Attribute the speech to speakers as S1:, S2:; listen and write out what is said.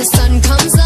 S1: the sun comes